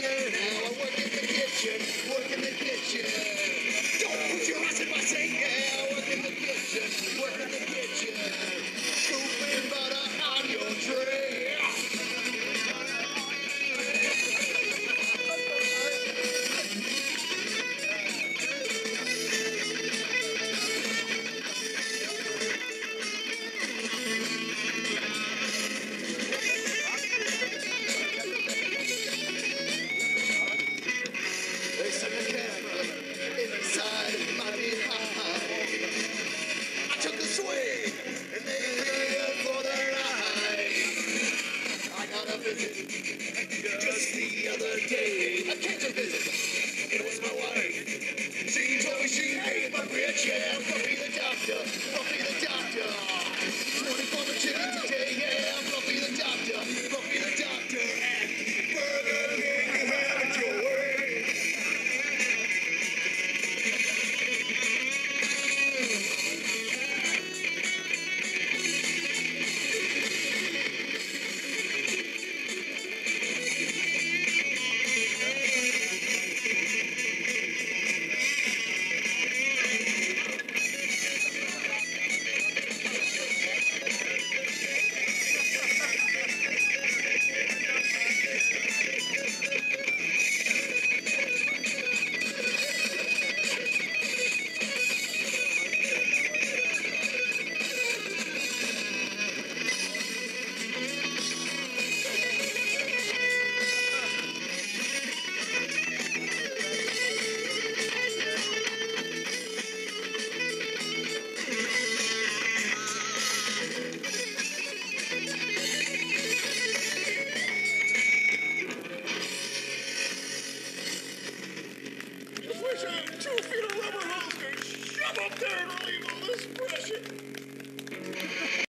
work in the kitchen, work in the kitchen. Hey.